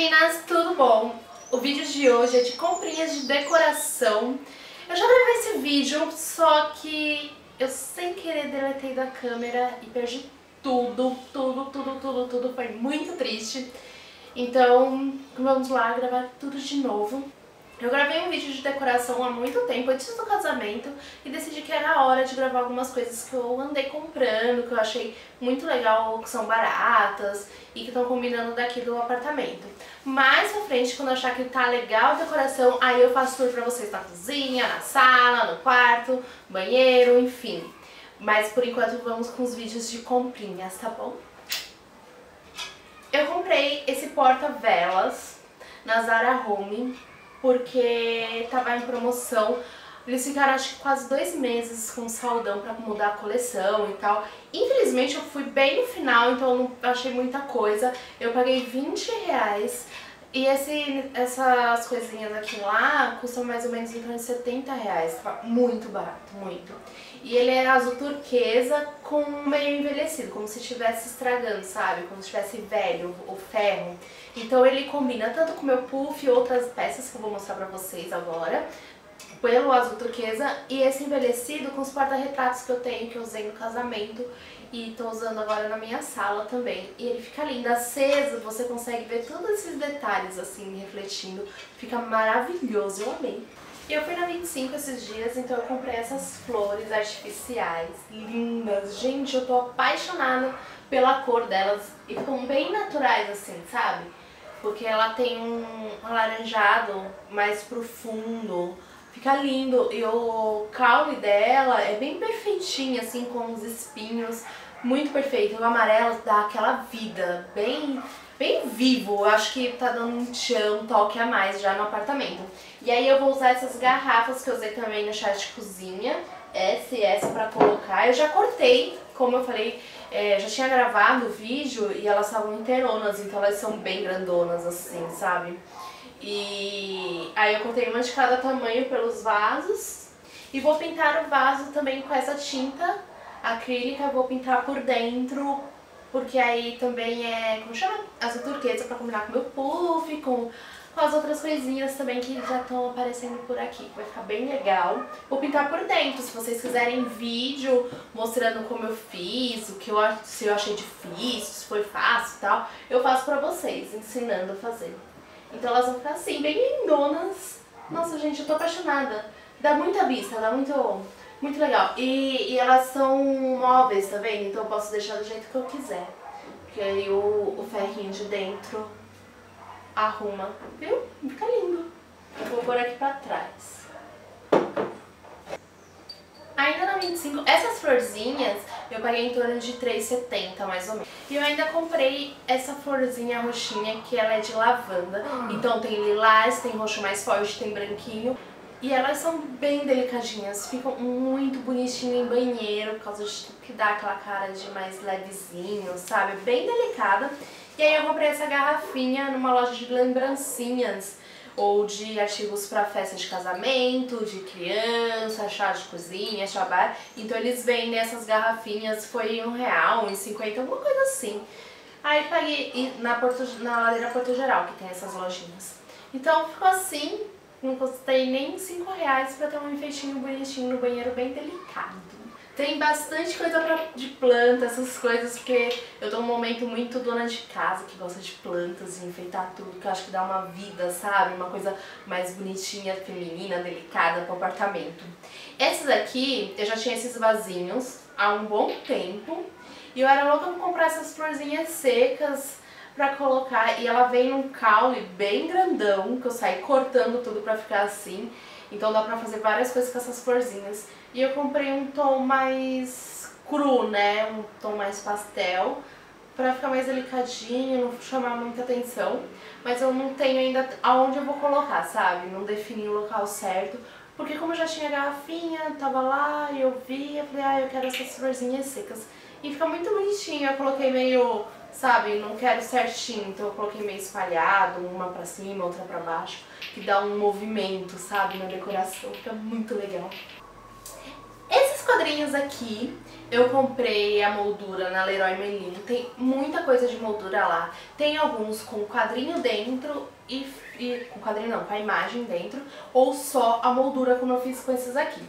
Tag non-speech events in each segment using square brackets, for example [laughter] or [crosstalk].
meninas, tudo bom? O vídeo de hoje é de comprinhas de decoração. Eu já gravei esse vídeo, só que eu sem querer deletei da câmera e perdi tudo, tudo, tudo, tudo, tudo. Foi muito triste. Então, vamos lá gravar tudo de novo. Eu gravei um vídeo de decoração há muito tempo, antes do casamento, e decidi que era hora de gravar algumas coisas que eu andei comprando, que eu achei muito legal, que são baratas e que estão combinando daqui do apartamento. Mais pra frente, quando eu achar que tá legal a decoração, aí eu faço tour pra vocês na cozinha, na sala, no quarto, banheiro, enfim. Mas por enquanto vamos com os vídeos de comprinhas, tá bom? Eu comprei esse porta-velas na Zara Home porque tava em promoção. Eles ficaram acho que quase dois meses com saldão pra mudar a coleção e tal. Infelizmente eu fui bem no final, então eu não achei muita coisa. Eu paguei 20 reais. E esse, essas coisinhas aqui lá custam mais ou menos em torno de 70 reais. Tá muito barato, muito. E ele é azul turquesa com meio envelhecido, como se estivesse estragando, sabe? Como se estivesse velho, o ferro. Então ele combina tanto com o meu puff e outras peças que eu vou mostrar pra vocês agora, pelo azul turquesa, e esse envelhecido com os porta-retratos que eu tenho, que eu usei no casamento e tô usando agora na minha sala também. E ele fica lindo, aceso, você consegue ver todos esses detalhes assim, refletindo, fica maravilhoso, eu amei. Eu fui na 25 esses dias, então eu comprei essas flores artificiais, lindas. Gente, eu tô apaixonada pela cor delas e ficam bem naturais assim, sabe? porque ela tem um alaranjado mais profundo, fica lindo. E o caule dela é bem perfeitinho, assim, com os espinhos, muito perfeito. O amarelo dá aquela vida, bem, bem vivo. Eu acho que tá dando um tchan, um toque a mais já no apartamento. E aí eu vou usar essas garrafas que eu usei também no chá de cozinha, essa e essa pra colocar. Eu já cortei, como eu falei, é, já tinha gravado o vídeo e elas estavam inteironas, então elas são bem grandonas assim, sabe? E aí eu cortei uma de cada tamanho pelos vasos e vou pintar o vaso também com essa tinta acrílica, vou pintar por dentro, porque aí também é, como chama? Azul turquesa pra combinar com meu puff, com com as outras coisinhas também que já estão aparecendo por aqui, vai ficar bem legal. Vou pintar por dentro, se vocês quiserem vídeo mostrando como eu fiz, o que eu, se eu achei difícil, se foi fácil e tal, eu faço pra vocês, ensinando a fazer. Então elas vão ficar assim, bem lindonas. Nossa, gente, eu tô apaixonada. Dá muita vista, dá muito, muito legal. E, e elas são móveis, tá vendo? Então eu posso deixar do jeito que eu quiser. Porque aí o, o ferrinho de dentro arruma, viu? Fica lindo. Vou pôr aqui pra trás. Ainda na 25, essas florzinhas eu paguei em torno de 3,70 mais ou menos. E eu ainda comprei essa florzinha roxinha que ela é de lavanda. Então tem lilás, tem roxo mais forte, tem branquinho. E elas são bem delicadinhas, ficam muito bonitinhas em banheiro, por causa de que dá aquela cara de mais levezinho, sabe? Bem delicada. E aí eu comprei essa garrafinha numa loja de lembrancinhas ou de artigos para festa de casamento, de criança, chá de cozinha, chá bar. Então eles vendem essas garrafinhas, foi um real, um cinquenta, alguma coisa assim. Aí paguei na, Porto, na ladeira Porto Geral, que tem essas lojinhas. Então ficou assim, não custei nem 5 reais pra ter um enfeitinho bonitinho no banheiro bem delicado. Tem bastante coisa pra, de planta, essas coisas, porque eu tô num momento muito dona de casa, que gosta de plantas e enfeitar tudo, que eu acho que dá uma vida, sabe? Uma coisa mais bonitinha, feminina, delicada pro apartamento. Esses aqui, eu já tinha esses vasinhos há um bom tempo, e eu era louca pra comprar essas florzinhas secas pra colocar, e ela vem num caule bem grandão, que eu saí cortando tudo pra ficar assim, então dá pra fazer várias coisas com essas florzinhas. E eu comprei um tom mais cru, né? Um tom mais pastel, pra ficar mais delicadinho, não chamar muita atenção. Mas eu não tenho ainda aonde eu vou colocar, sabe? Não defini o local certo. Porque como eu já tinha garrafinha, tava lá, e eu vi, eu falei, ah, eu quero essas florzinhas secas. E fica muito bonitinho, eu coloquei meio, sabe, não quero certinho, então eu coloquei meio espalhado, uma pra cima, outra pra baixo, que dá um movimento, sabe, na decoração, fica muito legal quadrinhos aqui, eu comprei a moldura na Leroy Merlin. Tem muita coisa de moldura lá. Tem alguns com quadrinho dentro e, e com quadrinho não, com a imagem dentro, ou só a moldura como eu fiz com esses aqui.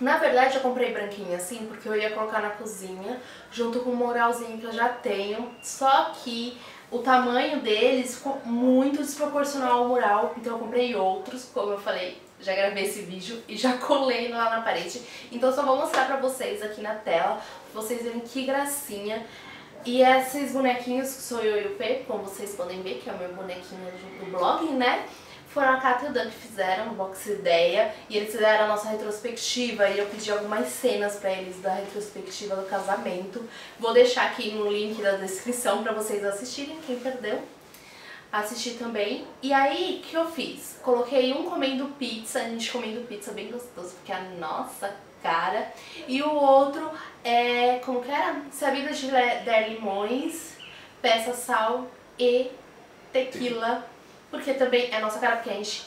Na verdade eu comprei branquinho assim porque eu ia colocar na cozinha junto com o moralzinho que eu já tenho, só que o tamanho deles ficou muito desproporcional ao mural, então eu comprei outros, como eu falei, já gravei esse vídeo e já [laughs] colei lá na parede. Então só vou mostrar pra vocês aqui na tela, pra vocês verem que gracinha. E esses bonequinhos que sou eu e o P, como vocês podem ver, que é o meu bonequinho do blog, né? Foram a Kata e o Dan que fizeram no Box Ideia e eles fizeram a nossa retrospectiva e eu pedi algumas cenas pra eles da retrospectiva do casamento. Vou deixar aqui no link da descrição pra vocês assistirem, quem perdeu assistir também. E aí, o que eu fiz? Coloquei um comendo pizza, a gente comendo pizza bem gostoso, porque é a nossa cara. E o outro é, como que era? Sabida de der limões, peça sal e tequila porque também é nossa cara, porque a gente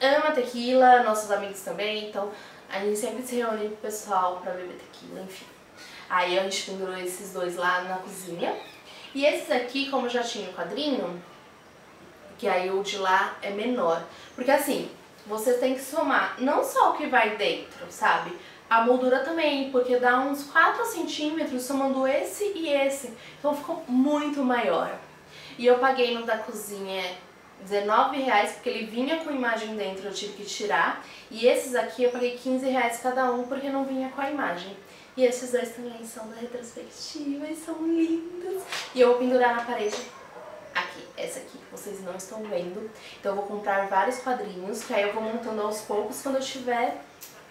ama tequila, nossos amigos também, então a gente sempre se reúne com o pessoal pra beber tequila, enfim. Aí a gente pendurou esses dois lá na cozinha. E esses aqui, como já tinha o quadrinho, que aí o de lá é menor. Porque assim, você tem que somar não só o que vai dentro, sabe? A moldura também, porque dá uns 4 centímetros somando esse e esse. Então ficou muito maior. E eu paguei no da cozinha 19 reais, porque ele vinha com imagem dentro, eu tive que tirar. E esses aqui eu paguei 15 reais cada um, porque não vinha com a imagem. E esses dois também são da retrospectiva e são lindos. E eu vou pendurar na parede aqui, essa aqui que vocês não estão vendo. Então eu vou comprar vários quadrinhos, que aí eu vou montando aos poucos. Quando eu tiver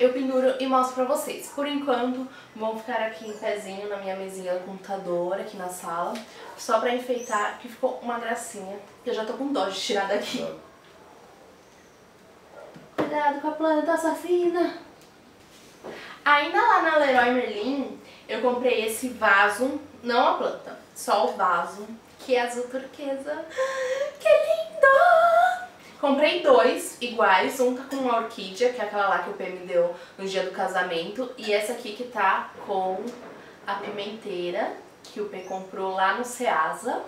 eu penduro e mostro pra vocês. Por enquanto, vão ficar aqui em pezinho na minha mesinha do computador, aqui na sala, só pra enfeitar, que ficou uma gracinha. Eu já tô com dó de tirar daqui. Cuidado com a planta assassina! Ainda lá na Leroy Merlin, eu comprei esse vaso, não a planta, só o vaso, que é azul turquesa. [gasps] Que lindo! Comprei dois iguais, um tá com uma orquídea, que é aquela lá que o P me deu no dia do casamento, e essa aqui que tá com a pimenteira, que o P comprou lá no Ceasa,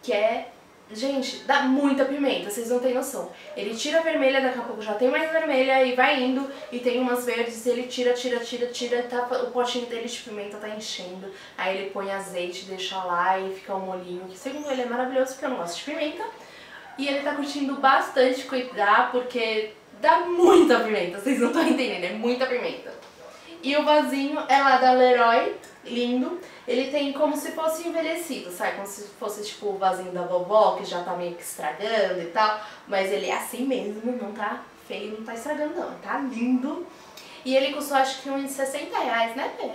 que é... Gente, dá muita pimenta, vocês não têm noção. Ele tira a vermelha, daqui a pouco já tem mais vermelha e vai indo, e tem umas verdes, ele tira, tira, tira, tira, tá, o potinho dele de pimenta tá enchendo. Aí ele põe azeite, deixa lá e fica um molhinho, que segundo ele é maravilhoso, porque eu não gosto de pimenta. E ele tá curtindo bastante cuidar, porque dá muita pimenta, vocês não estão entendendo, é muita pimenta. E o vasinho é lá da Leroy, lindo. Ele tem como se fosse envelhecido, sabe? Como se fosse tipo o vasinho da vovó, que já tá meio que estragando e tal. Mas ele é assim mesmo, não tá feio, não tá estragando não, tá lindo. E ele custou acho que uns 60 reais, né, Pê?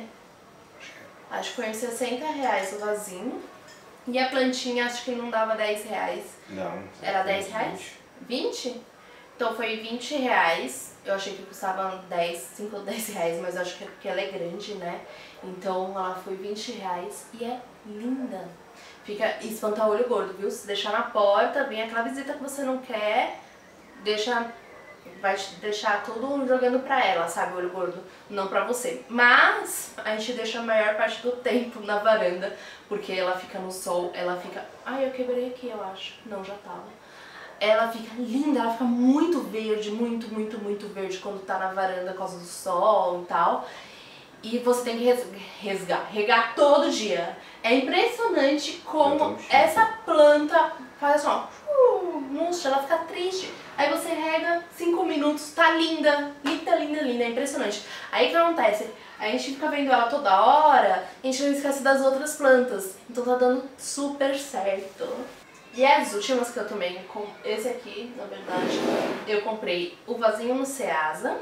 Acho que foi uns 60 reais o vasinho. E a plantinha acho que não dava 10 reais. Não. Era 10 reais? 20? Então foi 20 reais. Eu achei que custava 10, 5 ou 10 reais, mas acho que é porque ela é grande, né? Então ela foi 20 reais e é linda. Fica espanta olho gordo, viu? Se deixar na porta, vem aquela visita que você não quer, deixa vai deixar tudo jogando pra ela, sabe, o olho gordo, não pra você. Mas a gente deixa a maior parte do tempo na varanda, porque ela fica no sol, ela fica... Ai, eu quebrei aqui, eu acho. Não, já tava. Ela fica linda, ela fica muito verde, muito, muito, muito verde quando tá na varanda por causa do sol e tal. E você tem que resgar, regar todo dia. É impressionante como essa planta faz assim, ó, uh, ela fica triste. Aí você rega 5 minutos, tá linda, linda, linda, linda, é impressionante. Aí o que acontece? A gente fica vendo ela toda hora, a gente não esquece das outras plantas. Então tá dando super certo. E as últimas que eu tomei, com esse aqui, na verdade, eu comprei o vasinho no Ceasa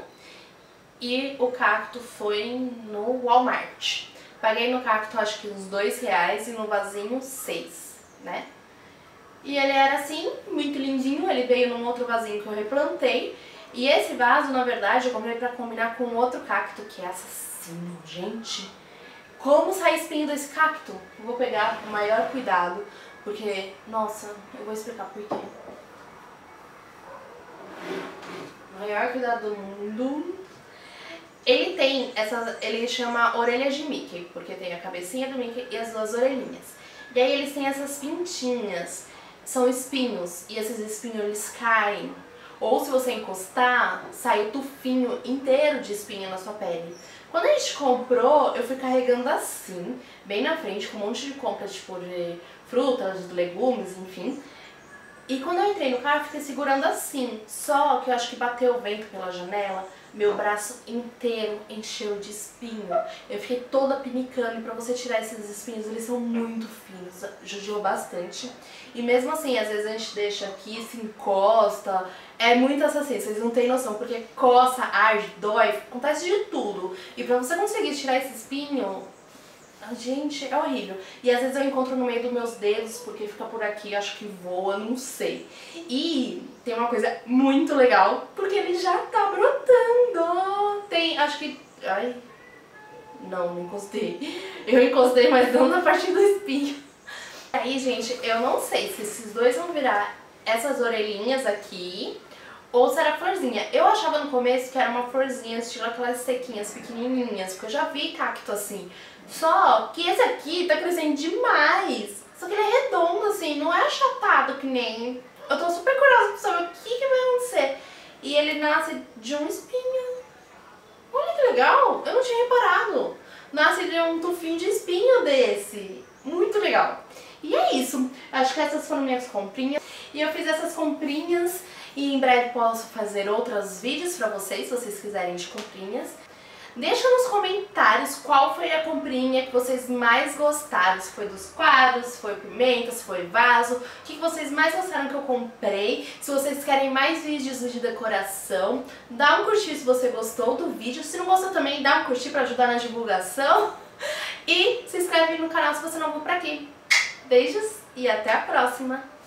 e o cacto foi no Walmart. Paguei no cacto acho que uns dois reais e no vasinho seis, né? E ele era assim, muito lindinho, ele veio num outro vasinho que eu replantei. E esse vaso, na verdade, eu comprei pra combinar com outro cacto, que é assassino, gente. Como sai espinho desse cacto? Eu vou pegar o maior cuidado, porque, nossa, eu vou explicar por quê. Maior cuidado do mundo. Ele tem essas, ele chama orelhas de Mickey, porque tem a cabecinha do Mickey e as duas orelhinhas. E aí eles têm essas pintinhas, são espinhos, e esses espinhos eles caem. Ou se você encostar, sai o tufinho inteiro de espinha na sua pele. Quando a gente comprou, eu fui carregando assim, bem na frente, com um monte de compras, tipo, de frutas, legumes, enfim. E quando eu entrei no carro, eu fiquei segurando assim. Só que eu acho que bateu o vento pela janela, meu braço inteiro encheu de espinho. Eu fiquei toda pinicando e pra você tirar esses espinhos, eles são muito finos, judiou bastante. E mesmo assim, às vezes a gente deixa aqui, se encosta, é muito assassino, vocês não têm noção, porque coça, arde, dói, acontece de tudo. E pra você conseguir tirar esse espinho, Gente, é horrível. E às vezes eu encontro no meio dos meus dedos, porque fica por aqui, acho que voa, não sei. E tem uma coisa muito legal, porque ele já tá brotando. Tem, acho que... Ai... Não, não encostei. Eu encostei, mas não na parte do espinho. Aí, gente, eu não sei se esses dois vão virar essas orelhinhas aqui ou se era florzinha. Eu achava no começo que era uma florzinha, estilo aquelas sequinhas pequenininhas, porque eu já vi cacto assim. Só que esse aqui tá crescendo demais. Só que ele é redondo assim, não é achatado que nem... Eu tô super curiosa pra saber o que, que vai acontecer. E ele nasce de um espinho. Olha que legal, eu não tinha reparado. Nasce de um tufinho de espinho desse. Muito legal. E é isso. Acho que essas foram minhas comprinhas. E eu fiz essas comprinhas e em breve posso fazer outros vídeos pra vocês, se vocês quiserem de comprinhas. Deixa nos comentários qual foi a comprinha que vocês mais gostaram, se foi dos quadros, se foi pimenta, se foi vaso, o que vocês mais gostaram que eu comprei, se vocês querem mais vídeos de decoração, dá um curtir se você gostou do vídeo, se não gostou também dá um curtir pra ajudar na divulgação e se inscreve no canal se você não for por aqui. Beijos e até a próxima!